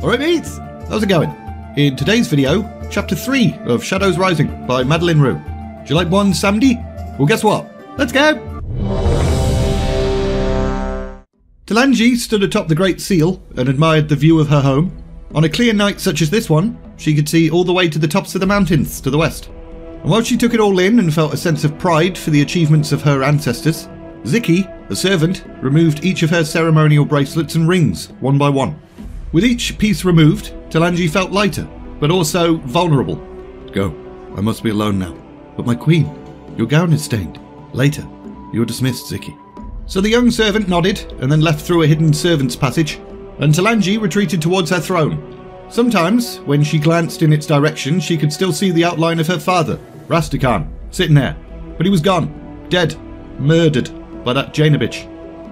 Alright mates, how's it going? In today's video, chapter 3 of Shadows Rising by Madeleine Roux. Do you like Bwonsamdi? Well guess what? Let's go! Talanji stood atop the Great Seal and admired the view of her home. On a clear night such as this one, she could see all the way to the tops of the mountains to the west. And while she took it all in and felt a sense of pride for the achievements of her ancestors, Ziki, a servant, removed each of her ceremonial bracelets and rings, one by one. With each piece removed, Talanji felt lighter, but also vulnerable. Go. I must be alone now. But my queen, your gown is stained. Later, you are dismissed, Ziki. So the young servant nodded and then left through a hidden servant's passage, and Talanji retreated towards her throne. Sometimes, when she glanced in its direction, she could still see the outline of her father, Rastakhan, sitting there. But he was gone, dead, murdered by that Janabich.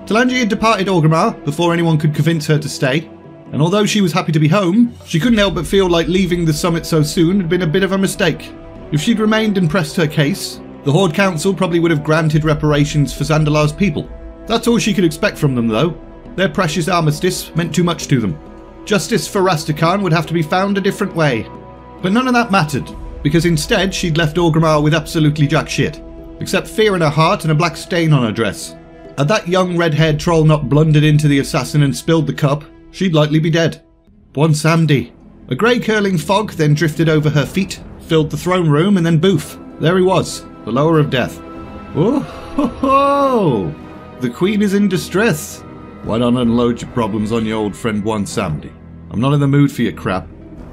Talanji had departed Orgrimmar before anyone could convince her to stay, and although she was happy to be home, she couldn't help but feel like leaving the summit so soon had been a bit of a mistake. If she'd remained and pressed her case, the Horde Council probably would have granted reparations for Zandalar's people. That's all she could expect from them, though. Their precious armistice meant too much to them. Justice for Rastakhan would have to be found a different way. But none of that mattered, because instead she'd left Orgrimmar with absolutely jack shit, except fear in her heart and a black stain on her dress. Had that young red-haired troll not blundered into the assassin and spilled the cup, she'd likely be dead. Bwonsamdi. A grey curling fog then drifted over her feet, filled the throne room, and then boof, there he was, the loa of death. Oh ho ho! The queen is in distress. Why not unload your problems on your old friend Bwonsamdi? I'm not in the mood for your crap.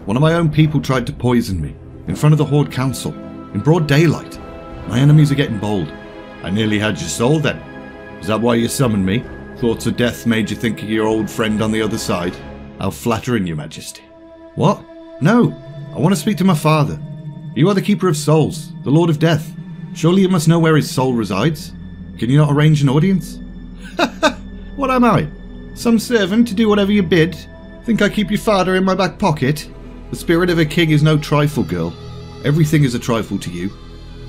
One of my own people tried to poison me, in front of the Horde Council, in broad daylight. My enemies are getting bold. I nearly had your soul then. Is that why you summoned me? Thoughts of death made you think of your old friend on the other side? How flattering, your majesty. What? No. I want to speak to my father. You are the keeper of souls, the lord of death. Surely you must know where his soul resides. Can you not arrange an audience? what am I? Some servant to do whatever you bid? Think I keep your father in my back pocket? The spirit of a king is no trifle, girl. Everything is a trifle to you.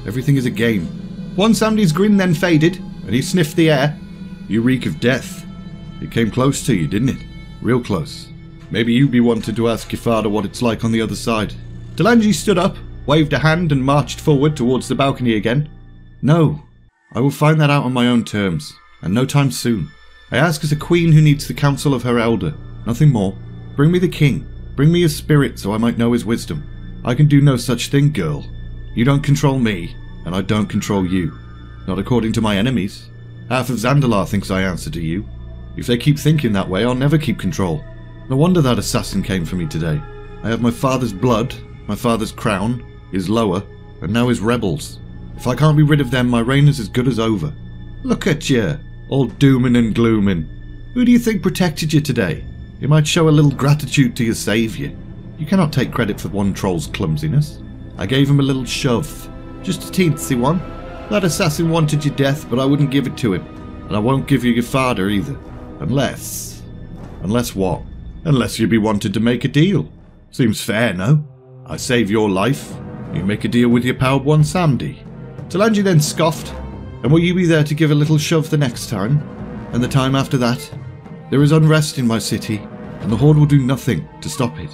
Everything is a game. Bwonsamdi's grin then faded, and he sniffed the air. You reek of death. It came close to you, didn't it? Real close. Maybe you'd be wanted to ask your father what it's like on the other side. Talanji stood up, waved a hand, and marched forward towards the balcony again. No, I will find that out on my own terms, and no time soon. I ask as a queen who needs the counsel of her elder, nothing more. Bring me the king. Bring me his spirit so I might know his wisdom. I can do no such thing, girl. You don't control me, and I don't control you. Not according to my enemies. Half of Zandalar thinks I answer to you. If they keep thinking that way, I'll never keep control. No wonder that assassin came for me today. I have my father's blood, my father's crown, his loa, and now his rebels. If I can't be rid of them, my reign is as good as over. Look at you, all dooming and glooming. Who do you think protected you today? You might show a little gratitude to your saviour. You cannot take credit for one troll's clumsiness. I gave him a little shove. Just a teensy one. That assassin wanted your death, but I wouldn't give it to him. And I won't give you your father either. Unless. Unless what? Unless you be wanted to make a deal. Seems fair, no? I save your life. You make a deal with your pal Bwonsamdi. Talanji then scoffed. And will you be there to give a little shove the next time? And the time after that? There is unrest in my city, and the Horde will do nothing to stop it.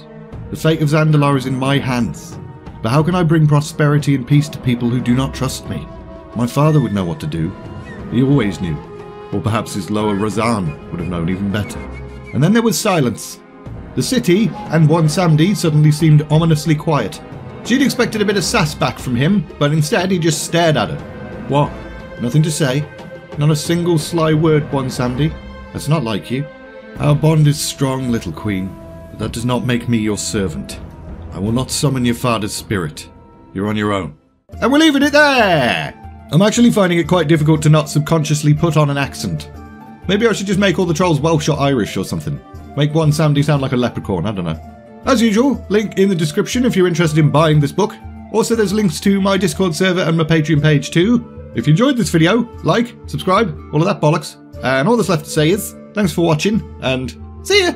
The fate of Zandalar is in my hands. But how can I bring prosperity and peace to people who do not trust me? My father would know what to do. He always knew. Or perhaps his loa Rezan would have known even better. And then there was silence. The city and Bwonsamdi suddenly seemed ominously quiet. She'd expected a bit of sass back from him, but instead he just stared at her. What? Nothing to say? Not a single sly word, Bwonsamdi? That's not like you. Our bond is strong, little queen, but that does not make me your servant. I will not summon your father's spirit. You're on your own. And we're leaving it there! I'm actually finding it quite difficult to not subconsciously put on an accent. Maybe I should just make all the trolls Welsh or Irish or something. Make Bwonsamdi sound like a leprechaun, I don't know. As usual, link in the description if you're interested in buying this book. Also, there's links to my Discord server and my Patreon page too. If you enjoyed this video, like, subscribe, all of that bollocks. And all that's left to say is, thanks for watching, and see ya!